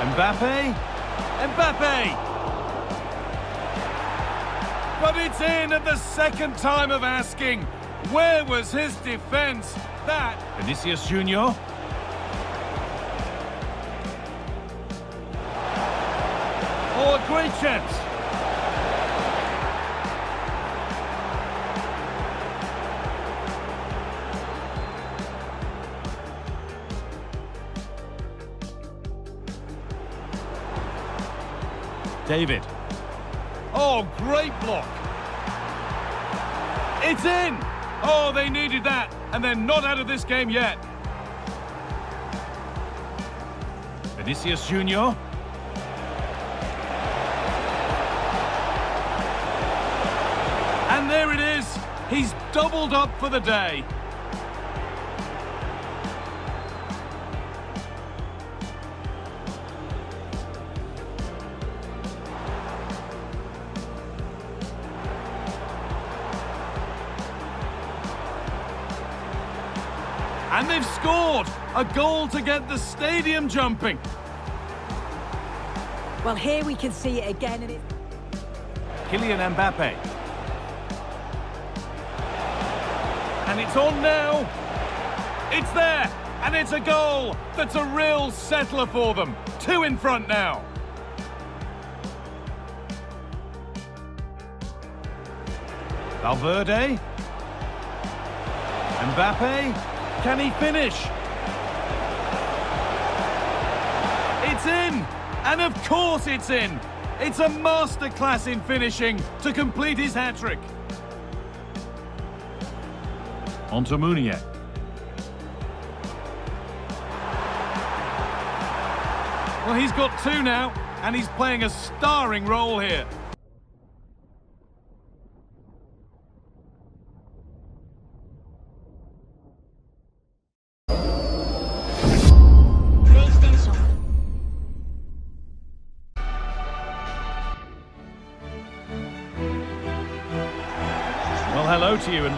Mbappe. Mbappe. But it's in at the second time of asking. Where was his defence? That. Vinicius Junior. Oh, a great chance. David. Oh, great block. It's in. Oh, they needed that, and they're not out of this game yet. Vinicius Junior. And there it is. He's doubled up for the day. A goal to get the stadium jumping. Well, here we can see it again. And it... Kylian Mbappe. And it's on now. It's there. And it's a goal that's a real settler for them. Two in front now. Valverde. Mbappe. Can he finish? It's in! And of course it's in! It's a masterclass in finishing to complete his hat-trick. Onto Meunier. Well, he's got two now, and he's playing a starring role here.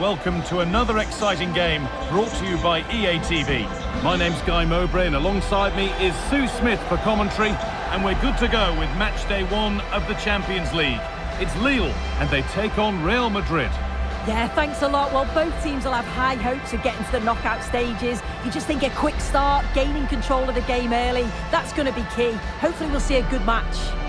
Welcome to another exciting game brought to you by EA TV. My name's Guy Mowbray and alongside me is Sue Smith for commentary and we're good to go with match day one of the Champions League. It's Lille and they take on Real Madrid. Yeah, thanks a lot. Well, both teams will have high hopes of getting to the knockout stages. You just think a quick start, gaining control of the game early, that's going to be key. Hopefully we'll see a good match.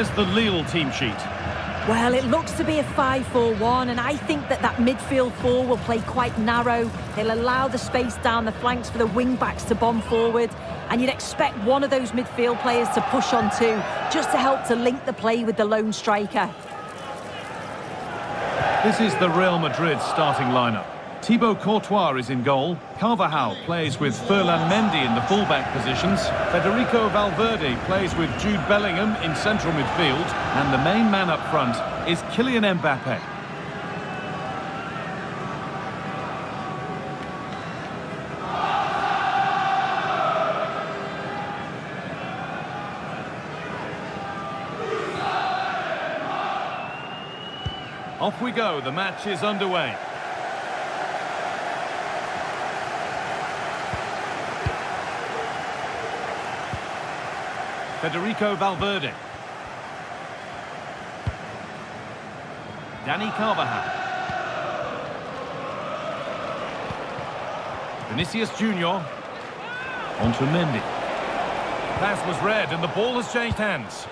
Here's the Lille team sheet. Well, it looks to be a 5-4-1, and I think that that midfield four will play quite narrow. They'll allow the space down the flanks for the wing-backs to bomb forward, and you'd expect one of those midfield players to push on too, just to help to link the play with the lone striker. This is the Real Madrid starting lineup. Thibaut Courtois is in goal. Carvajal plays with Ferland Mendy in the fullback positions. Federico Valverde plays with Jude Bellingham in central midfield. And the main man up front is Kylian Mbappe. Off we go, the match is underway. Federico Valverde. Dani Carvajal. Vinicius Junior. On to Mendy. Pass was read and the ball has changed hands.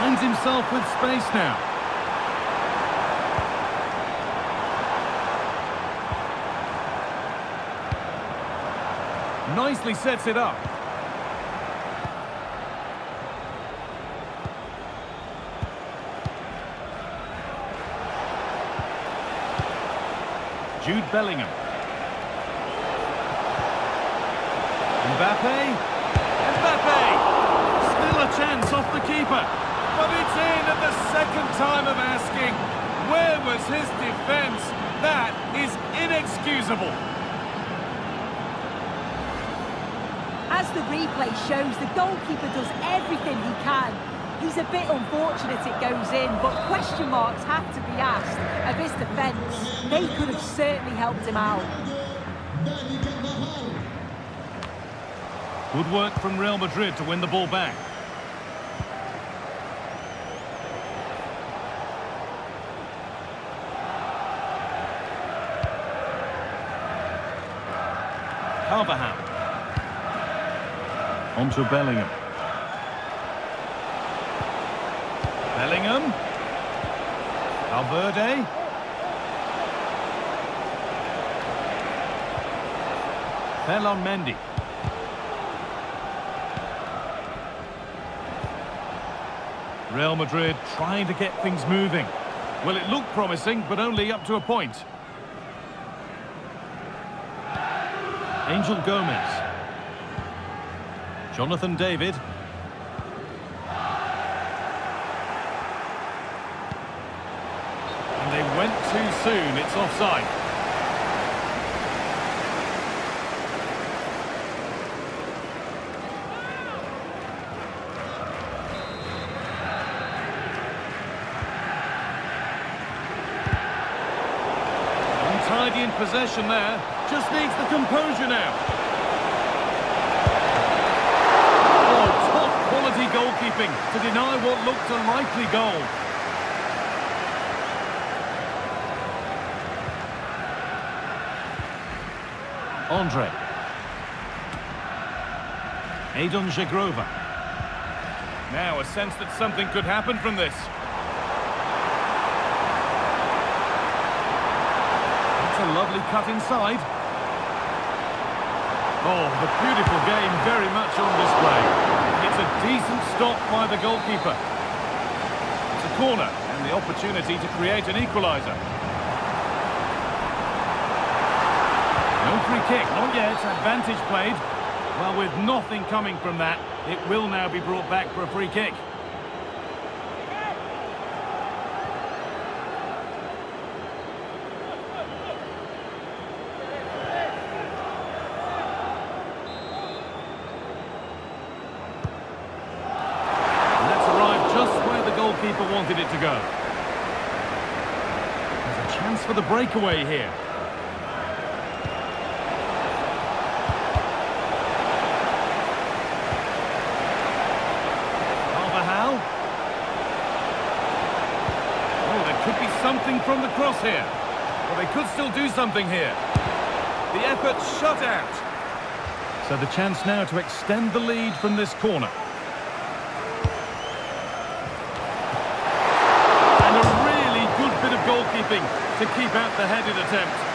Finds himself with space now. Nicely sets it up. Jude Bellingham. Mbappe. Mbappe! Still a chance off the keeper. But it's in at the second time of asking. Where was his defence? That is inexcusable. As the replay shows, the goalkeeper does everything he can. He's a bit unfortunate it goes in, but question marks have to be asked of his defence. They could have certainly helped him out. Good work from Real Madrid to win the ball back. Carvajal. On to Bellingham. Bellingham. Valverde. Ferland Mendy. Real Madrid trying to get things moving. Well, it looked promising, but only up to a point. Angel Gomes. Jonathan David. And they went too soon. It's offside. Untidy in possession there. Just needs the composure now. Oh, top quality to deny what looked a likely goal. Andre. Edon Zhegrova. Now a sense that something could happen from this. That's a lovely cut inside. Oh, the beautiful game very much on display. It's a decent stop by the goalkeeper. It's a corner and the opportunity to create an equaliser. No free kick, not yet. Advantage played. Well, with nothing coming from that, it will now be brought back for a free kick. And that's arrived just where the goalkeeper wanted it to go. There's a chance for the breakaway here. Oh, there could be something from the cross here. Well, they could still do something here. The effort shut out. So the chance now to extend the lead from this corner. Goalkeeping to keep out the headed attempt.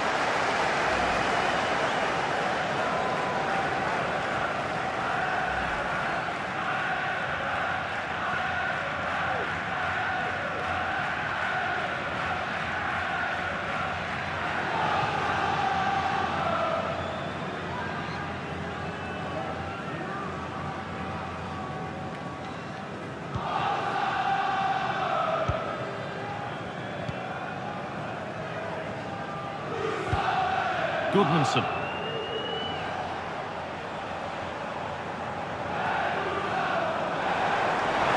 Gudmundsson.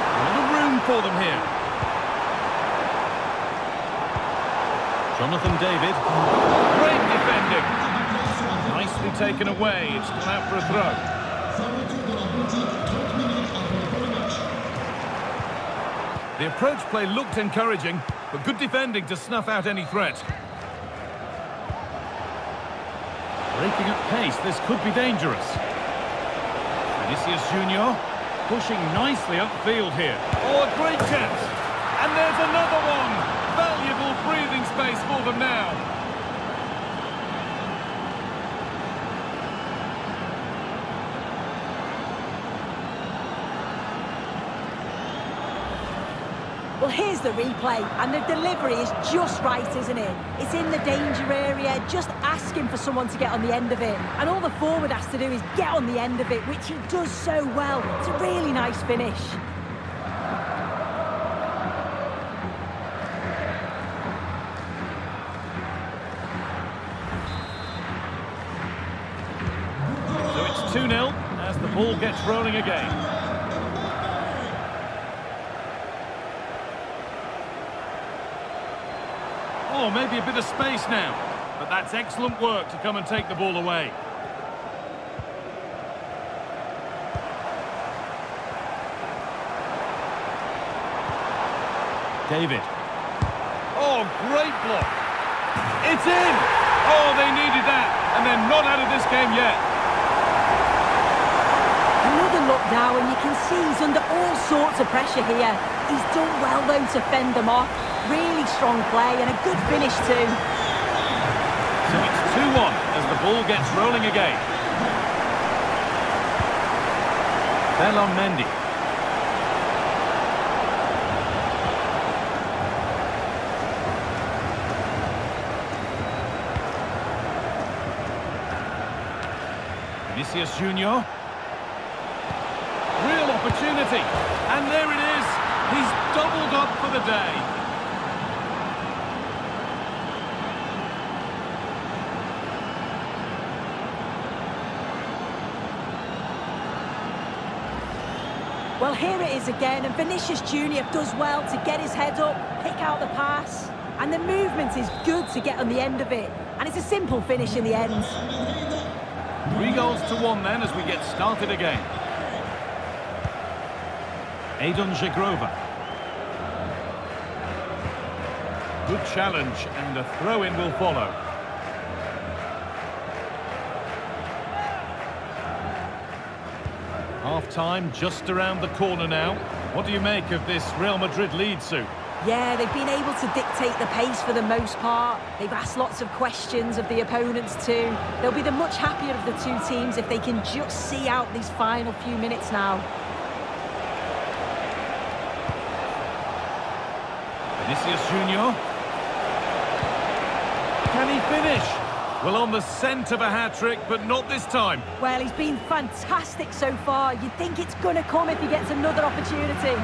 A lot of room for them here. Jonathan David. Great defending. Nicely taken away. It's come out for a throw. The approach play looked encouraging, but good defending to snuff out any threat. Breaking at pace, this could be dangerous. Vinicius Junior pushing nicely upfield here. Oh, a great chance. And there's another one. Valuable breathing space for them now. Well, here's the replay, and the delivery is just right, isn't it? It's in the danger area, just asking for someone to get on the end of it. And all the forward has to do is get on the end of it, which he does so well. It's a really nice finish. So it's 2-0 as the ball gets rolling again. Oh, maybe a bit of space now. But that's excellent work to come and take the ball away. David. Oh, great block. It's in! Oh, they needed that, and they're not out of this game yet. Another look now, and you can see he's under all sorts of pressure here. He's done well, though, to fend them off. Really strong play and a good finish too. So it's 2-1 as the ball gets rolling again. Ferland Mendy. Vinicius Junior. Real opportunity. And there it is. He's doubled up for the day. Here it is again, and Vinicius Junior does well to get his head up, pick out the pass, and the movement is good to get on the end of it, and it's a simple finish in the end. Three goals to one then as we get started again. Edon Zhegrova. Good challenge, and a throw-in will follow. Half-time just around the corner now. What do you make of this Real Madrid lead, Sue? Yeah, they've been able to dictate the pace for the most part. They've asked lots of questions of the opponents too. They'll be the much happier of the two teams if they can just see out these final few minutes now. Vinicius Junior. Can he finish? Well, on the scent of a hat-trick, but not this time. Well, he's been fantastic so far. You'd think it's going to come if he gets another opportunity.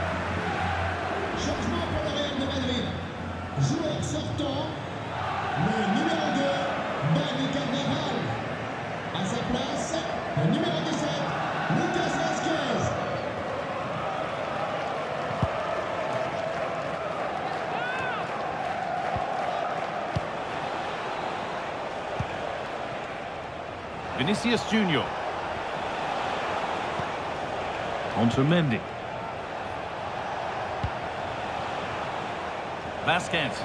Vinicius Junior. Onto Mendy. Vázquez.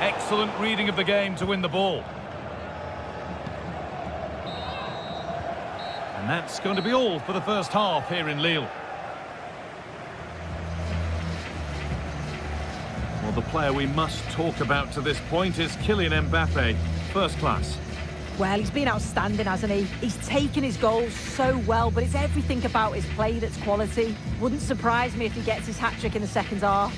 Excellent reading of the game to win the ball. And that's going to be all for the first half here in Lille. Well, the player we must talk about to this point is Kylian Mbappe first class. Well, he's been outstanding, hasn't he? He's taken his goals so well, but it's everything about his play that's quality. Wouldn't surprise me if he gets his hat-trick in the second half.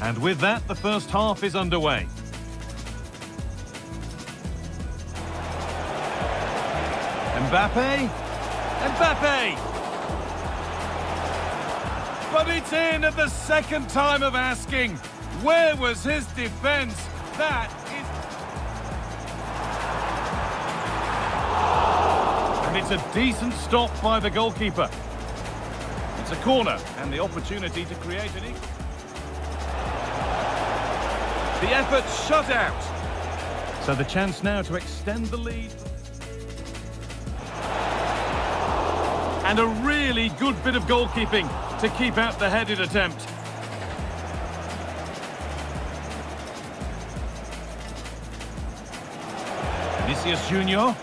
And with that, the first half is underway. Mbappe? Mbappe! It's in at the second time of asking. Where was his defence? That is... And it's a decent stop by the goalkeeper. It's a corner and the opportunity to create an... The effort shut out. So the chance now to extend the lead. And a really good bit of goalkeeping to keep out the headed attempt. Vinicius Junior.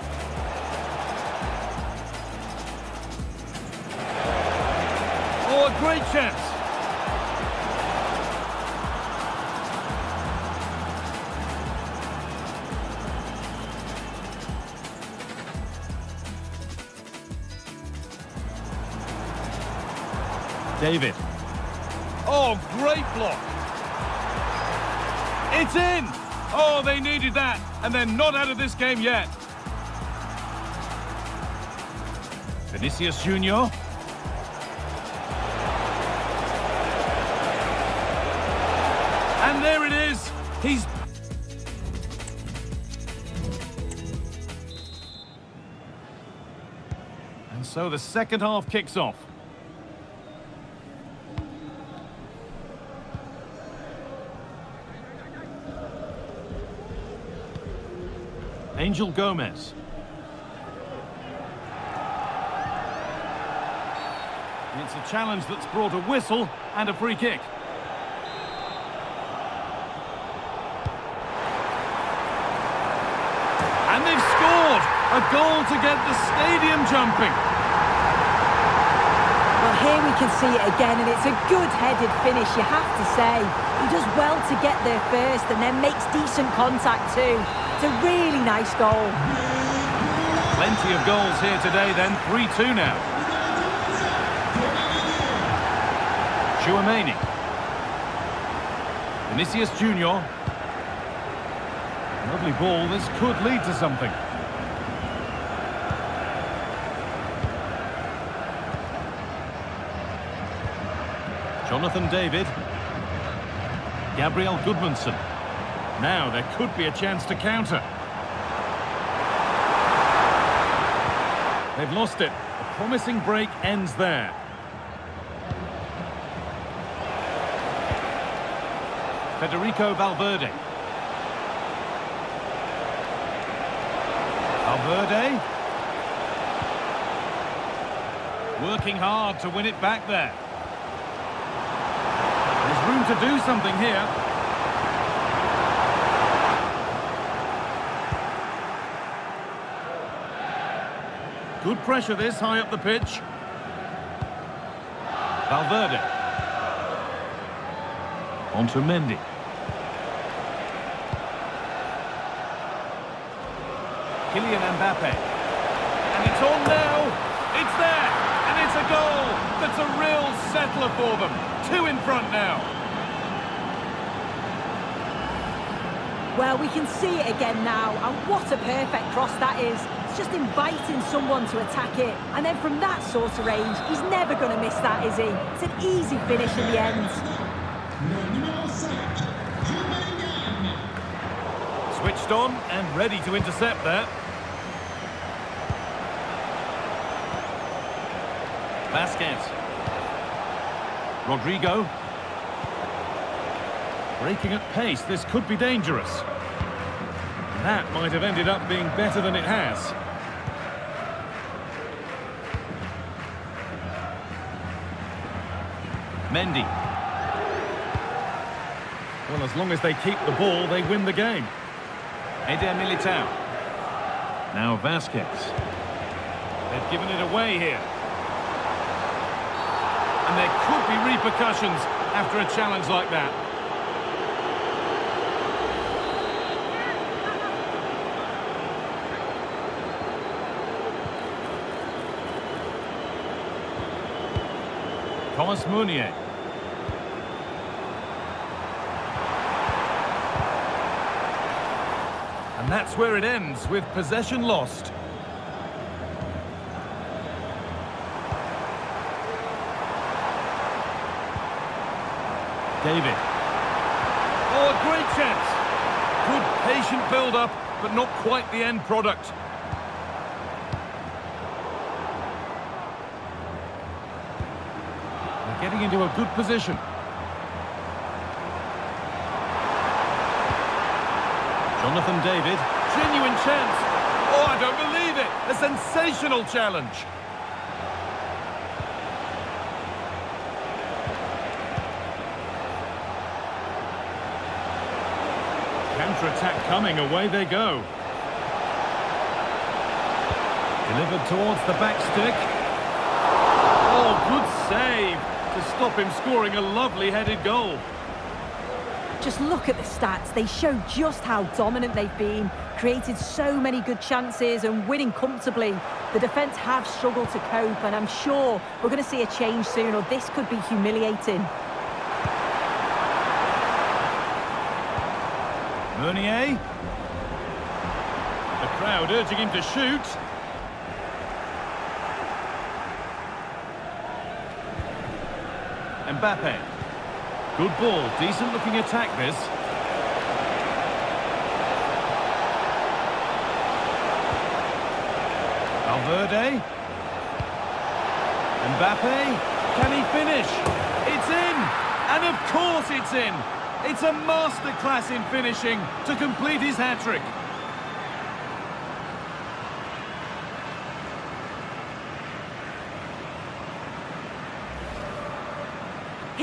Oh, a great chance. David. Oh, great block. It's in. Oh, they needed that. And they're not out of this game yet. Vinicius Junior. And there it is. He's... And so the second half kicks off. Angel Gomes. It's a challenge that's brought a whistle and a free kick. And they've scored! A goal to get the stadium jumping. Well, here we can see it again, and it's a good-headed finish, you have to say. He does well to get there first and then makes decent contact too. A really nice goal. Plenty of goals here today then, 3-2 now. Tchouameni. Vinicius Junior. Lovely ball, this could lead to something. Jonathan David. Gabriel Gudmundsson. Now there could be a chance to counter. They've lost it. A promising break ends there. Federico Valverde. Valverde. Working hard to win it back there. There's room to do something here. Good pressure this, high up the pitch. Valverde. On to Mendy. Kylian Mbappe. And it's on now. It's there. And it's a goal. That's a real settler for them. Two in front now. Well, we can see it again now, and what a perfect cross that is. Just inviting someone to attack it. And then from that sort of range, he's never going to miss that, is he? It's an easy finish in the end. Switched on and ready to intercept there. Vázquez. Rodrigo. Breaking at pace, this could be dangerous. That might have ended up being better than it has. Mendy. Well, as long as they keep the ball, they win the game. Eder Militao. Now Vázquez. They've given it away here. And there could be repercussions after a challenge like that. Thomas Meunier. That's where it ends, with possession lost. David. Oh, a great chance. Good patient build-up, but not quite the end product. They're getting into a good position. Jonathan David, genuine chance. Oh, I don't believe it. A sensational challenge. Counter-attack coming, away they go. Delivered towards the back stick. Oh, good save to stop him scoring a lovely headed goal. Just look at the stats. They show just how dominant they've been, created so many good chances and winning comfortably. The defence have struggled to cope and I'm sure we're going to see a change soon or this could be humiliating. Meunier. The crowd urging him to shoot. And Mbappe. Good ball, decent looking attack this. Valverde. Mbappe. Can he finish? It's in! And of course it's in! It's a masterclass in finishing to complete his hat-trick.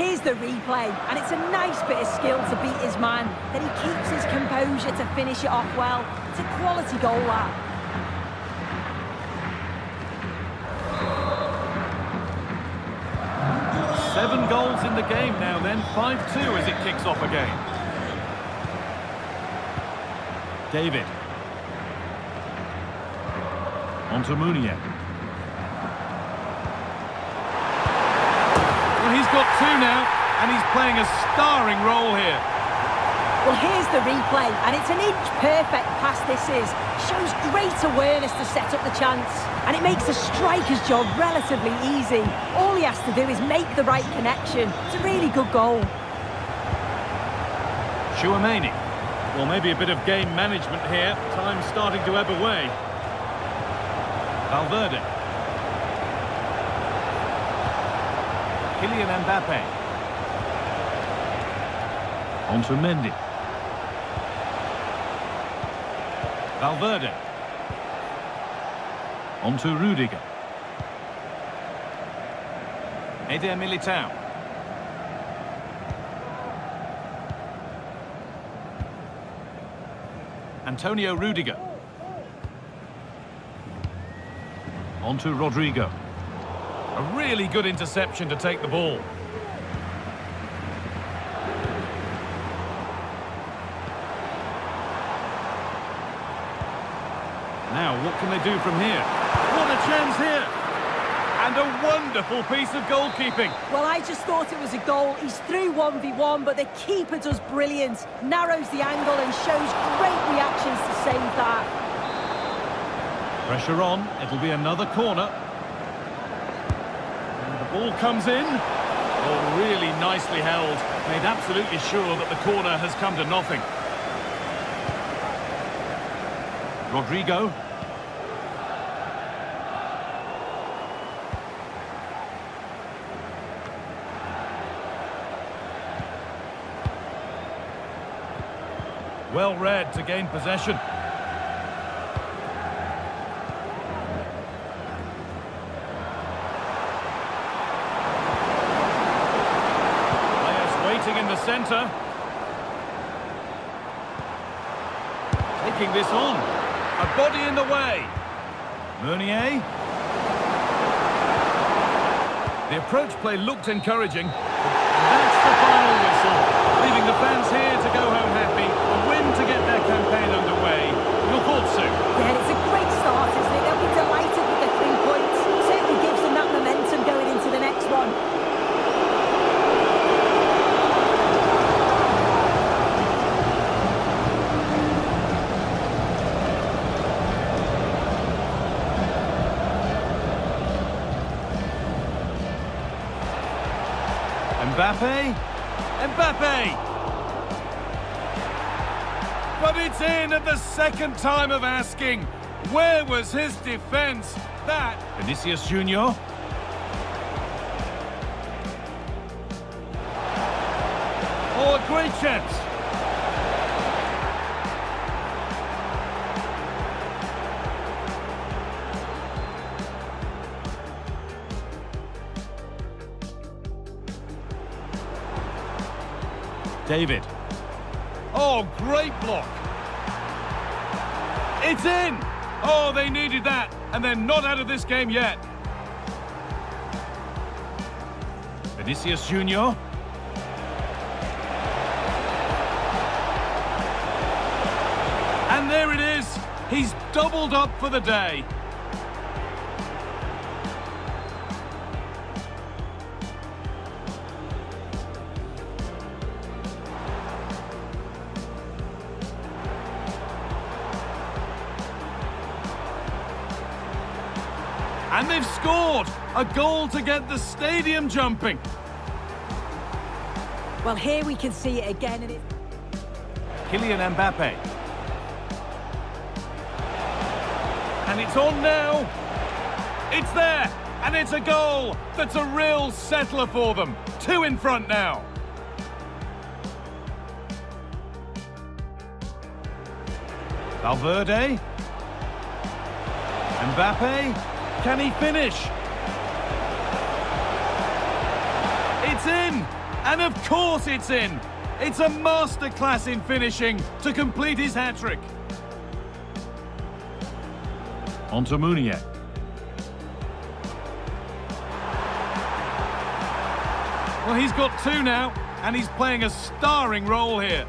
Here's the replay, and it's a nice bit of skill to beat his man. Then he keeps his composure to finish it off well. It's a quality goal, that. Seven goals in the game now then, 5-2 as it kicks off again. David. On to Meunier. Well, he's got two now, and he's playing a starring role here. Well, here's the replay, and it's an inch-perfect pass this is. Shows great awareness to set up the chance, and it makes the striker's job relatively easy. All he has to do is make the right connection. It's a really good goal. Tchouameni. Well, maybe a bit of game management here. Time starting to ebb away. Valverde. Kylian Mbappe. On to Mendy. Valverde. On to Rudiger. Eder Militao. Antonio Rudiger. On to Rodrigo. A really good interception to take the ball. Now, what can they do from here? What a chance here! And a wonderful piece of goalkeeping. Well, I just thought it was a goal. He's through 1v1, but the keeper does brilliant. Narrows the angle and shows great reactions to save that. Pressure on. It'll be another corner. Ball comes in. Oh, really nicely held. Made absolutely sure that the corner has come to nothing. Rodrigo. Well read to gain possession. Players waiting in the centre. Taking this on. A body in the way. Meunier. The approach play looked encouraging. That's the final whistle, leaving the fans here But it's in at the second time of asking. Where was his defence? That... Vinicius Junior. Oh, great chance. David. Oh, great block. It's in! Oh, they needed that, and they're not out of this game yet. Vinicius Junior. And there it is. He's doubled up for the day. A goal to get the stadium jumping. Well, here we can see it again. And it... Kylian Mbappe. And it's on now. It's there. And it's a goal that's a real settler for them. Two in front now. Valverde. Mbappe. Can he finish? It's in! And of course it's in! It's a masterclass in finishing to complete his hat-trick. Onto Meunier. Well, he's got two now, and he's playing a starring role here.